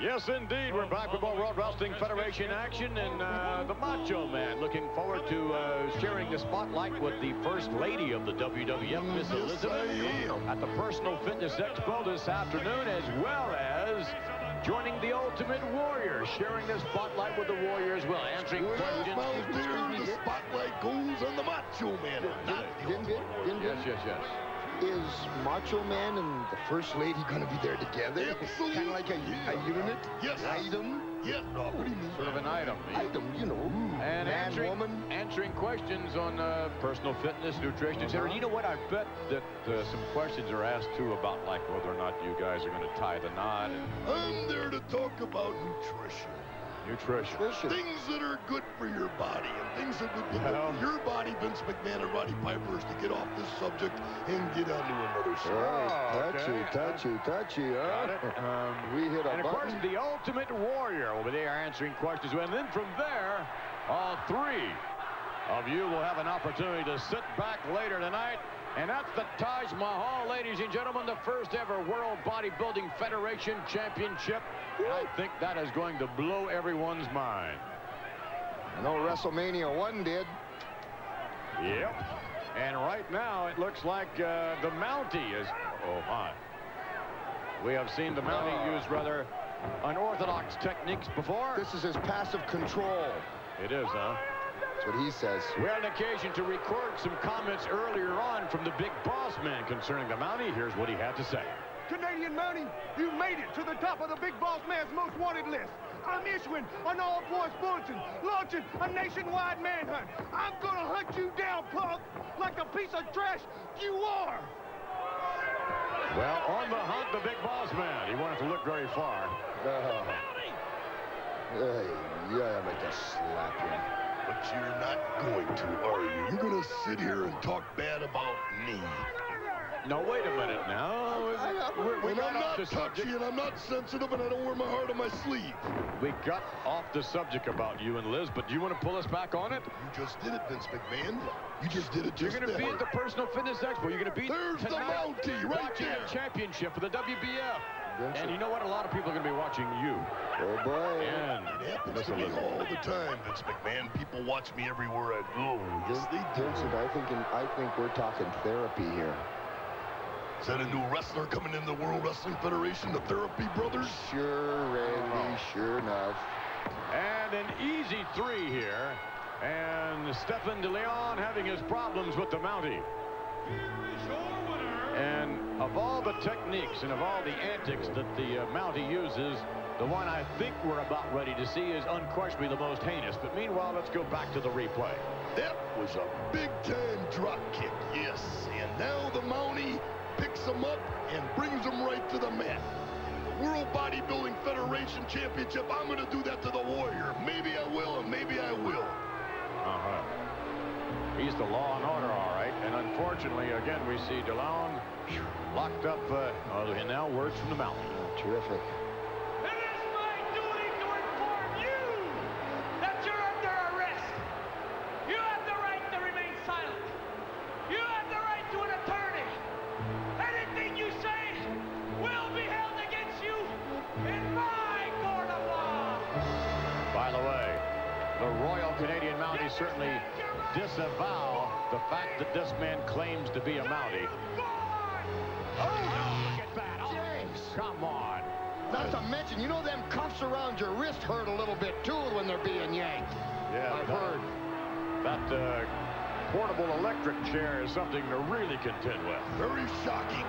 Yes, indeed. We're back with more World Wrestling Federation action, and uh, the Macho Man looking forward to uh, sharing the spotlight with the First Lady of the WWF, Miss Elizabeth, at the Personal Fitness Expo this afternoon, as well as joining the Ultimate Warrior, sharing the spotlight with the Warrior as well, answering questions. The spotlight goes on the Macho Man. Not the Didn't didn't Yes, yes, yes. Is Macho Man and the First Lady going to be there together? Absolutely. Kind of like a, a unit? Yes. Item? Yeah, no, what do you mean? Sort of an item. Item, you know. And man, answering, woman. answering questions on uh, personal fitness, nutrition, etc. Uh-huh. You know what? I bet that uh, some questions are asked too about like whether or not you guys are going to tie the knot and I'm there to talk about nutrition. Nutrition. Nutrition. Things that are good for your body and things that would be good for your body, Vince McMahon and Roddy Piper, is to get off this subject and get on to another subject. Oh, touchy, okay. touchy, touchy, huh? Got it. Um, we hit a and of course, the Ultimate Warrior will be there answering questions. And then from there, all three of you will have an opportunity to sit back later tonight. And that's the Taj Mahal, ladies and gentlemen, the first ever World Bodybuilding Federation Championship. And I think that is going to blow everyone's mind. I know WrestleMania 1 did. Yep. And right now, it looks like uh, the Mountie is... Oh, my. We have seen the Mountie Oh. use rather unorthodox techniques before. This is his passive control. It is, huh? That's what he says. We had an occasion to record some comments earlier on from the big boss man concerning the Mountie. Here's what he had to say. Canadian Mountie, you made it to the top of the big boss man's most wanted list. I'm issuing an all-force bulletin, launching a nationwide manhunt. I'm gonna hunt you down, punk, like a piece of trash you are. Well, on the hunt, the big boss man. He wanted to look very far. Uh, hey, yeah, I make a slap you. But you're not going to, are you? You're going to sit here and talk bad about me. No, wait a minute now. We, we got I'm not touchy, subject. and I'm not sensitive, and I don't wear my heart on my sleeve. We got off the subject about you and Liz, but do you want to pull us back on it? You just did it, Vince McMahon. You just did it You're going to be at the Personal Fitness Expo. You're going to be There's the tonight Mountie right there. championship for the WBF. Vincent. And you know what? A lot of people are going to be watching you. Oh, boy. And It happens to me all the time, Vince McMahon. People watch me everywhere I go. Yes, they do. Vincent, I think, in, I think we're talking therapy here. Is that a new wrestler coming in the World Wrestling Federation, the Therapy Brothers? Sure, Randy, uh-huh. sure enough. And an easy three here. And Stephan DeLeon having his problems with the Mountie. And of all the techniques and of all the antics that the uh, Mountie uses, the one I think we're about ready to see is unquestionably the most heinous. But meanwhile, let's go back to the replay. That was a big-time drop kick, yes. And now the Mountie picks him up and brings him right to the mat. The World Bodybuilding Federation Championship, I'm going to do that to the Warrior. Maybe I will, and maybe I will. Uh-huh. He's the law and order, all right. And unfortunately, again, we see DeLeon locked up. Uh, oh, and now words from the Mountie. Oh, terrific. Canadian Mountie certainly disavow the fact that this man claims to be a Mountie. Oh, no, look at that. Oh, James. come on. Not to mention, you know them cuffs around your wrist hurt a little bit, too, when they're being yanked. Yeah, I've that- heard. That uh, portable electric chair is something to really contend with. Very shocking.